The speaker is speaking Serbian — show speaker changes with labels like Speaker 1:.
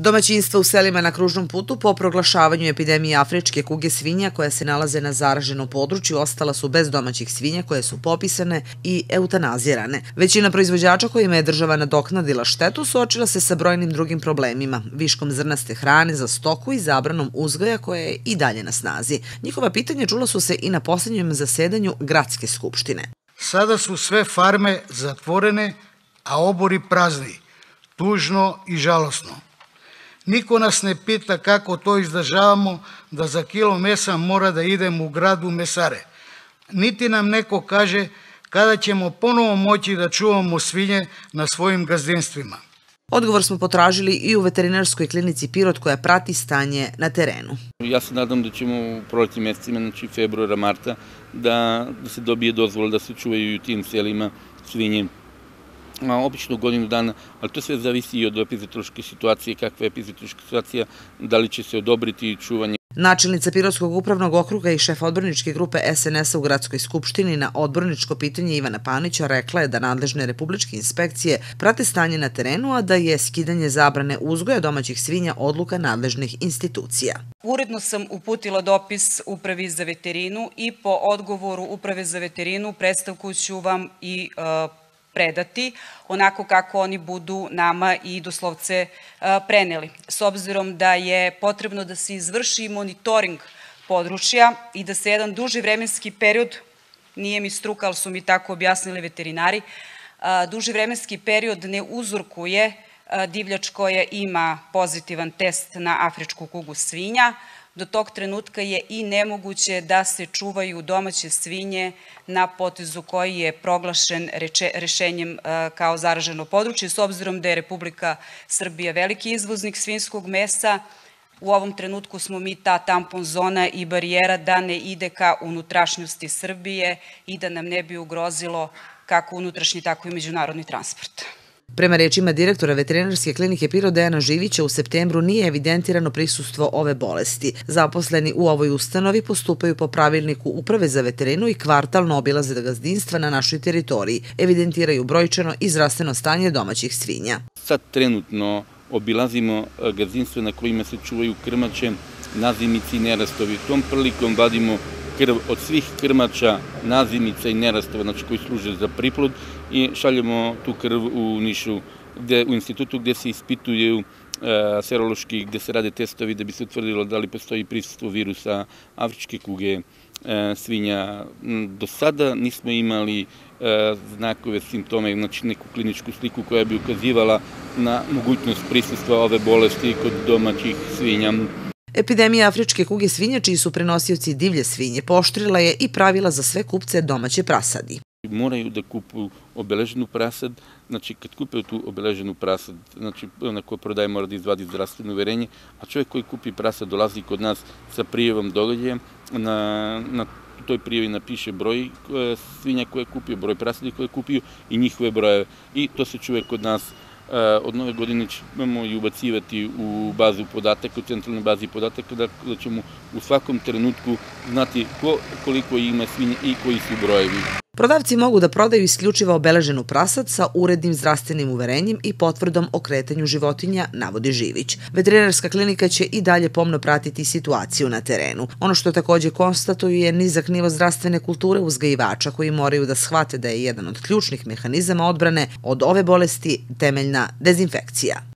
Speaker 1: Domaćinstva u selima na kružnom putu po proglašavanju epidemije afričke kuge svinja koja se nalaze na zaraženom području ostala su bez domaćih svinja koje su popisane i eutanazirane. Većina proizvođača kojima je država nadoknadila štetu suočila se sa brojnim drugim problemima, viškom zrnaste hrane za stoku i zabranom uzgoja koja je i dalje na snazi. Njihova pitanja čula su se i na poslednjem zasedanju Gradske skupštine.
Speaker 2: Sada su sve farme zatvorene, a obori prazni. Tužno i žalosno. Niko nas ne pita kako to izdržavamo da za kilo mesa mora da idemo u gradu mesare. Niti nam neko kaže kada ćemo ponovo moći da čuvamo svinje na svojim gazdinstvima.
Speaker 1: Odgovor smo potražili i u veterinarskoj klinici Pirot koja prati stanje na terenu.
Speaker 3: Ja se nadam da ćemo u proletnim mesecima, znači februara, marta, da, da se dobije dozvola da se čuvaju i u tim selima svinje obično godinu dana, ali to sve zavisi i od epizotološke situacije, kakva je epizotološka situacija, da li će se odobriti čuvanje
Speaker 1: Načelnica Pirotskog upravnog okruga i šef odborničke grupe SNS-a u Gradskoj skupštini na odborničko pitanje Ivana Panića rekla je da nadležne republičke inspekcije prate stanje na terenu, a da je skidanje zabrane uzgoja domaćih svinja odluka nadležnih institucija.
Speaker 4: Uredno sam uputila dopis Upravi za veterinu i po odgovoru Uprave za veterinu predstavku ću vam i uh, predati onako kako oni budu nama i doslovce e, preneli. S obzirom da je potrebno da se izvrši monitoring područja i da se jedan duži vremenski period, nije mi struka, ali su mi tako objasnili veterinari, e, duži vremenski period ne uzorkuje e, divljač koja ima pozitivan test na afričku kugu svinja, do tog trenutka je i nemoguće da se čuvaju domaće svinje na potezu koji je proglašen rešenjem kao zaraženo područje, s obzirom da je Republika Srbija veliki izvoznik svinskog mesa, U ovom trenutku smo mi ta tampon zona i barijera da ne ide ka unutrašnjosti Srbije i da nam ne bi ugrozilo kako unutrašnji, tako i međunarodni transport.
Speaker 1: Prema rečima direktora veterinarske klinike Piro Dejana Živića u septembru nije evidentirano prisustvo ove bolesti. Zaposleni u ovoj ustanovi postupaju po pravilniku Uprave za veterinu i kvartalno obilaze gazdinstva na našoj teritoriji. Evidentiraju brojčano i zdravstveno stanje domaćih svinja.
Speaker 3: Sad trenutno obilazimo e, gazdinstva na kojima se čuvaju krmače, nazimici i nerastovi. Tom prilikom vadimo krv od svih krmača, nazimica i nerastova, znači koji služe za priplod i šaljemo tu krv u Nišu, gde, u institutu gde se ispituju e, serološki, gde se rade testovi da bi se utvrdilo da li postoji prisustvo virusa afričke kuge, e, svinja. Do sada nismo imali e, znakove, simptome, znači neku kliničku sliku koja bi ukazivala na mogućnost prisustva ove bolesti kod domaćih svinja.
Speaker 1: Epidemija afričke kuge svinja, čiji su prenosioci divlje svinje, poštrila je i pravila za sve kupce domaće prasadi.
Speaker 3: Moraju da kupuju obeleženu prasad, znači kad kupe tu obeleženu prasad, znači ona koja prodaje mora da izvadi zdravstveno uverenje, a čovjek koji kupi prasad dolazi kod nas sa prijevom događaja, na, na toj prijevi napiše broj e, svinja koje je kupio, broj prasadi koje je kupio i njihove brojeve. I to se čuje kod nas od nove godine ćemo i ubacivati u bazu podataka, u centralnoj bazi podataka, da, da ćemo u svakom trenutku znati ko, koliko ima svinje i koji su brojevi.
Speaker 1: Prodavci mogu da prodaju isključivo obeleženu prasad sa urednim zdravstvenim uverenjem i potvrdom o kretanju životinja, navodi Živić. Veterinarska klinika će i dalje pomno pratiti situaciju na terenu. Ono što takođe konstatuju je nizak nivo zdravstvene kulture uzgajivača koji moraju da shvate da je jedan od ključnih mehanizama odbrane od ove bolesti temeljna dezinfekcija.